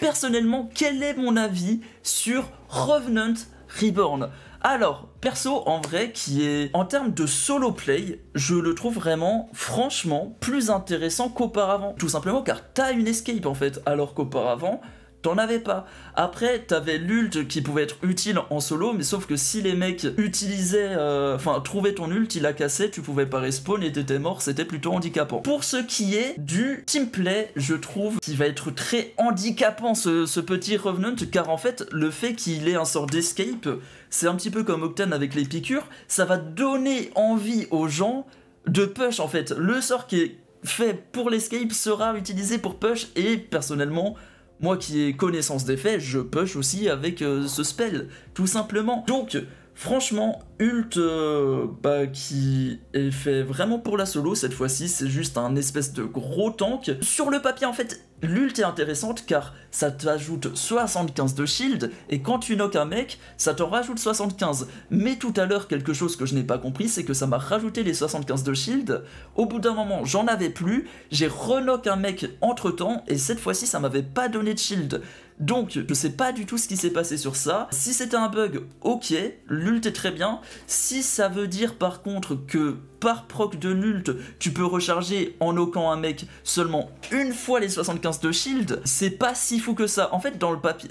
personnellement, quel est mon avis sur Revenant Reborn? Alors, perso, en vrai, qui est en termes de solo play, je le trouve vraiment, franchement, plus intéressant qu'auparavant. Tout simplement car t'as une escape en fait, alors qu'auparavant, t'en avais pas. Après, t'avais l'ult qui pouvait être utile en solo, mais sauf que si les mecs utilisaient, euh, enfin, trouvaient ton ult, il a cassé, tu pouvais pas respawn et t'étais mort, c'était plutôt handicapant. Pour ce qui est du teamplay, je trouve qu'il va être très handicapant ce, ce petit Revenant, car en fait, le fait qu'il ait un sort d'escape, c'est un petit peu comme Octane avec les piqûres, ça va donner envie aux gens de push en fait. Le sort qui est fait pour l'escape sera utilisé pour push et personnellement moi qui ai connaissance des faits, je push aussi avec euh, ce spell, tout simplement. Donc, franchement, Ult euh, bah, qui est fait vraiment pour la solo cette fois-ci, c'est juste un espèce de gros tank. Sur le papier, en fait, l'ult est intéressante car ça t'ajoute 75 de shield et quand tu knock un mec, ça te rajoute 75. Mais tout à l'heure, quelque chose que je n'ai pas compris, c'est que ça m'a rajouté les 75 de shield. Au bout d'un moment, j'en avais plus, j'ai renock un mec entre temps et cette fois-ci, ça m'avait pas donné de shield. Donc, je sais pas du tout ce qui s'est passé sur ça. Si c'était un bug, ok, l'ult est très bien. Si ça veut dire par contre que par proc de l'ult, tu peux recharger en knockant un mec seulement une fois les 75 de shield, c'est pas si fou que ça. En fait,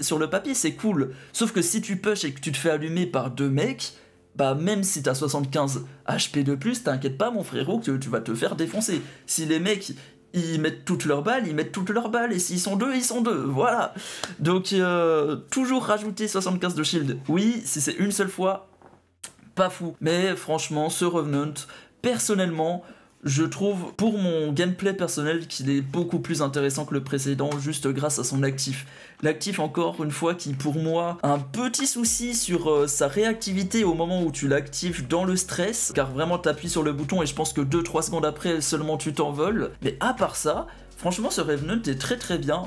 sur le papier, c'est cool. Sauf que si tu push et que tu te fais allumer par deux mecs, bah même si t'as 75 HP de plus, t'inquiète pas mon frérot que tu vas te faire défoncer. Si les mecs ils mettent toutes leurs balles, ils mettent toutes leurs balles, et s'ils sont deux, ils sont deux, voilà. Donc, euh, toujours rajouter 75 de shield, oui, si c'est une seule fois, pas fou. Mais franchement, ce Revenant, personnellement, je trouve pour mon gameplay personnel qu'il est beaucoup plus intéressant que le précédent juste grâce à son actif. L'actif encore une fois qui pour moi a un petit souci sur euh, sa réactivité au moment où tu l'actives dans le stress car vraiment t'appuies sur le bouton et je pense que 2-3 secondes après seulement tu t'envoles. Mais à part ça, franchement ce Revenant est très très bien.